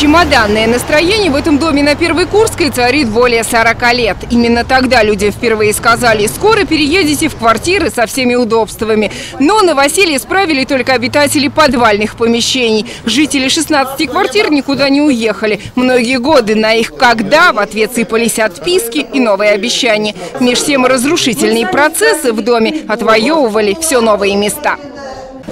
Чемоданное настроение в этом доме на Первой Курской царит более 40 лет. Именно тогда люди впервые сказали, скоро переедете в квартиры со всеми удобствами. Но новоселье справили только обитатели подвальных помещений. Жители 16 квартир никуда не уехали. Многие годы на их «когда» в ответ сыпались отписки и новые обещания. Меж тем разрушительные процессы в доме отвоевывали все новые места.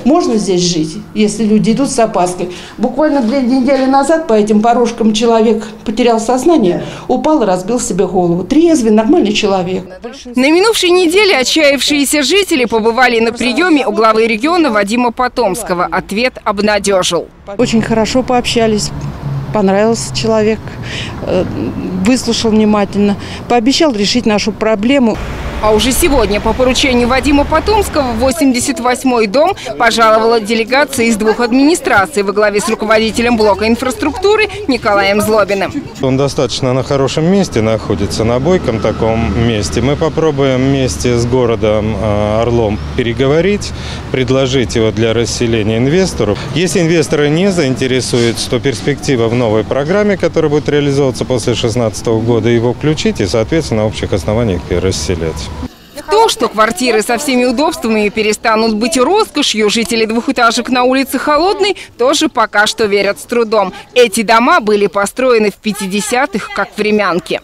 Можно здесь жить, если люди идут с опаской. Буквально две недели назад по этим порожкам человек потерял сознание, упал и разбил себе голову. Трезвый, нормальный человек. На минувшей неделе отчаявшиеся жители побывали на приеме у главы региона Вадима Потомского. Ответ обнадежил. Очень хорошо пообщались. Понравился человек, э, выслушал внимательно, пообещал решить нашу проблему. А уже сегодня по поручению Вадима Потомского в 88-й дом пожаловала делегация из двух администраций во главе с руководителем блока инфраструктуры Николаем Злобиным. Он достаточно на хорошем месте находится, на бойком таком месте. Мы попробуем вместе с городом э, Орлом переговорить, предложить его для расселения инвестору. Если инвесторы не заинтересуют, то перспектива в новой программе, которая будет реализовываться после 2016 года, его включить и, соответственно, на общих основаниях и То, что квартиры со всеми удобствами перестанут быть роскошью, жители двухэтажек на улице Холодной тоже пока что верят с трудом. Эти дома были построены в 50-х, как времянки.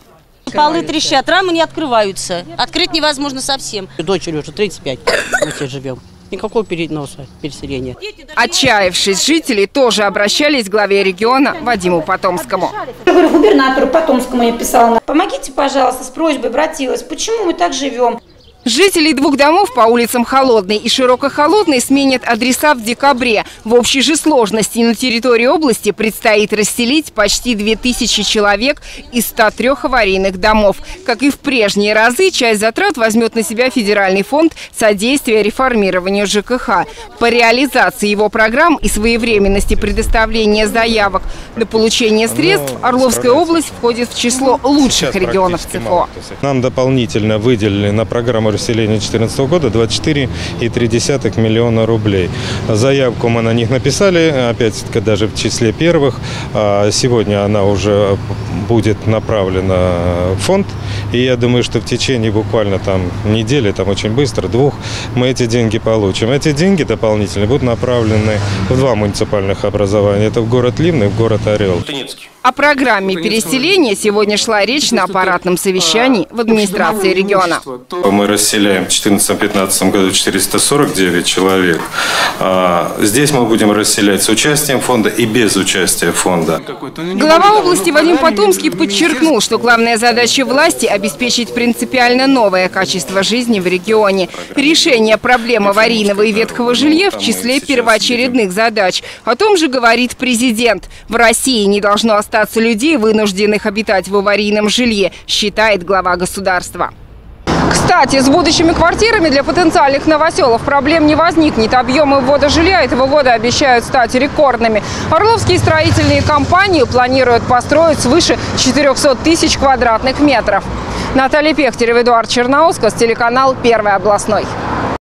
Полы трещат, рамы не открываются. Открыть невозможно совсем. Дочери уже 35, мы все живем. Никакого переноса, переселения. Отчаявшись, жители тоже обращались к главе региона Вадиму Потомскому. Я говорю, губернатору Потомскому я писала, помогите, пожалуйста, с просьбой обратилась, почему мы так живем? Жителей двух домов по улицам Холодной и Широкохолодной сменят адреса в декабре. В общей же сложности на территории области предстоит расселить почти 2000 человек из 103 аварийных домов. Как и в прежние разы, часть затрат возьмет на себя Федеральный фонд содействия реформированию ЖКХ. По реализации его программ и своевременности предоставления заявок на получение средств Ну, Орловская справляется. область входит в число лучших Сейчас регионов ЦФО. Нам дополнительно выделили на программу расселения 2014 года 24,3 миллиона рублей. Заявку мы на них написали, опять-таки даже в числе первых. А Сегодня она уже будет направлена в фонд. И я думаю, что в течение буквально там недели, там очень быстро, двух, мы эти деньги получим. Эти деньги дополнительные будут направлены в два муниципальных образования. Это в город Ливны в город Орел. О программе переселения сегодня шла речь на аппаратном совещании в администрации региона. Мы расселяем в 2014-2015 году 449 человек. А Здесь мы будем расселять с участием фонда и без участия фонда. Глава области Вадим Потомский подчеркнул, что главная задача власти – обеспечить принципиально новое качество жизни в регионе. Решение проблем аварийного и ветхого жилья в числе первоочередных задач. О том же говорит президент. В России не должно остаться людей, вынужденных обитать в аварийном жилье, считает глава государства. Кстати, с будущими квартирами для потенциальных новоселов проблем не возникнет. Объемы ввода жилья этого года обещают стать рекордными. Орловские строительные компании планируют построить свыше 400 тысяч квадратных метров. Наталья Пехтерева, Эдуард Черноускас, телеканал «Первый областной».